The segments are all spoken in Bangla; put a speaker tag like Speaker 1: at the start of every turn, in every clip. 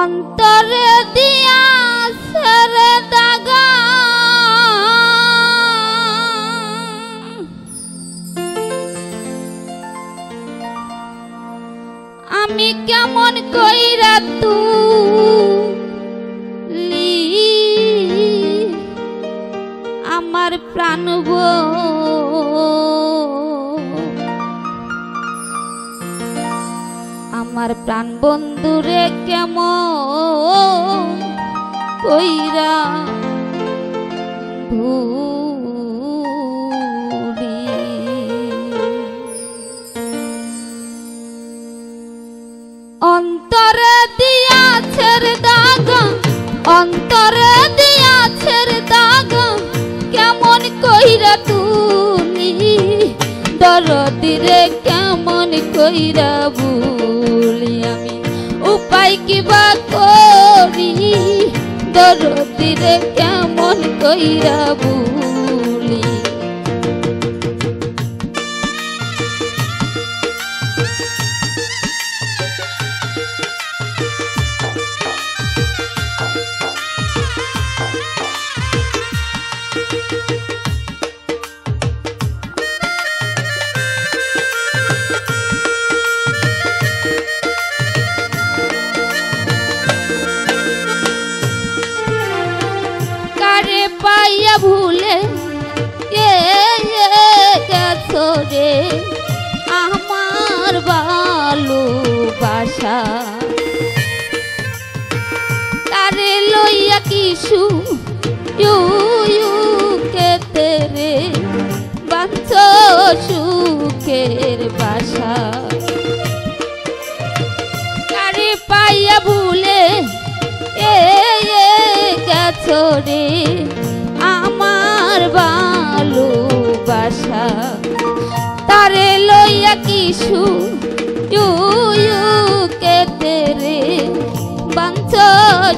Speaker 1: অন্তরে দিয়া সেরে দাগা। আমি কেমন কইরা তু আমার প্রাণ আমার প্রাণ বন্ধুরে কেমন কইরা ভুলি? অন্তরে ছেড়ে দাগ অন্তরে দরদিরে কেমন কইরা ভুলি আমি? উপায় কিবা করি? দরদিরে কেমন কইরা ভুলি? ভুলে এ গেছো রে আমার ভালোবাসা। তারে লইয়া কিসু ইউ ইউ কেতে রে বাঞ্চ সুখের বাসা। কারে পাইয়া ভুলে এ, গেছো রে ভালোবাসা। তারে লইয়া কিসু ইউ ইউ কেতে রে বাঞ্চ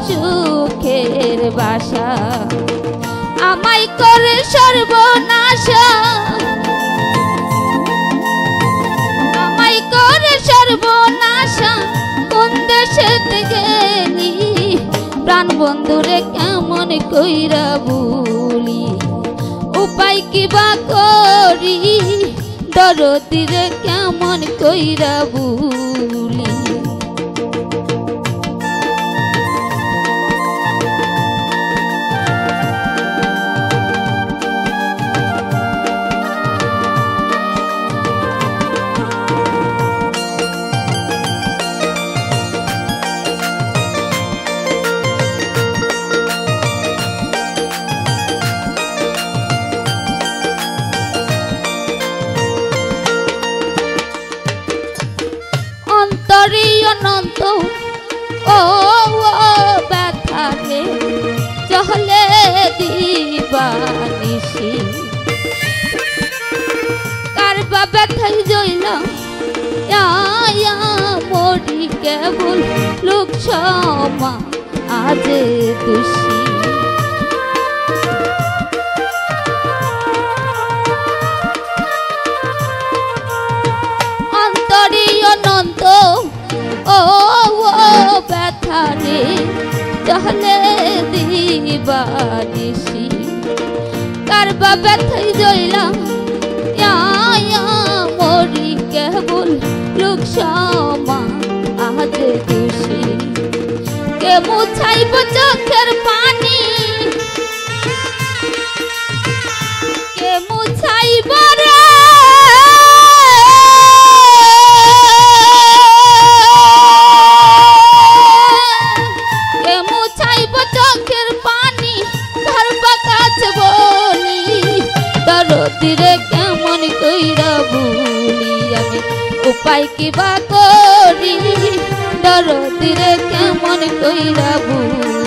Speaker 1: সুখের বাসা। আমায় করে সর্বনাশা। আমায় করে সর্বনাশা। কোন দেশে গেলি প্রাণ বন্ধুরে কেমন কইরা উপায় কিবা করি দরদিরে কেমন কইরা বলি ও ব্যথা রে চলে দিবানিসি কারবা ব্যথাই জইল মরি কেবল লোক সমা আজ দুষি ব্যথা রে চলে দিবানিসি কারবা ব্যথাই জইলাম মরি কেবল লোক সমা আজ দোষী কে মুছাইব উপায় কিবা করি? দরদিরে কেমন কইরা ভুলি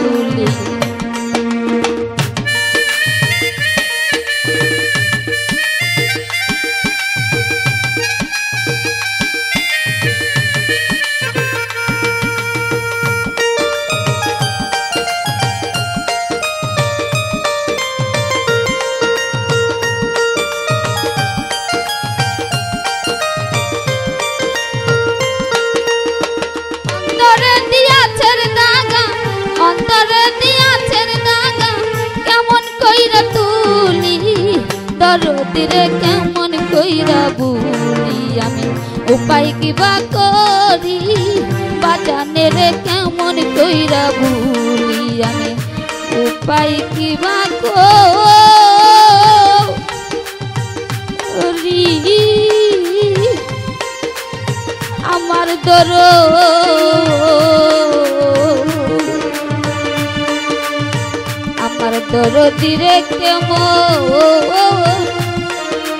Speaker 1: কেমন কইরা তুলি? দরদি কেমন কইরা বুলি আমি? উপায় কিবা করি? বাজানে রে কেমন কইরা বুলি আমি? উপায় কিবা করি? আমার দরদ আমার দরদি রে কেমন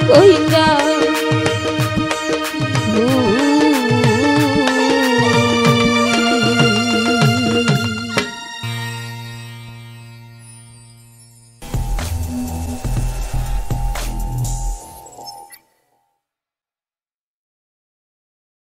Speaker 1: কইরা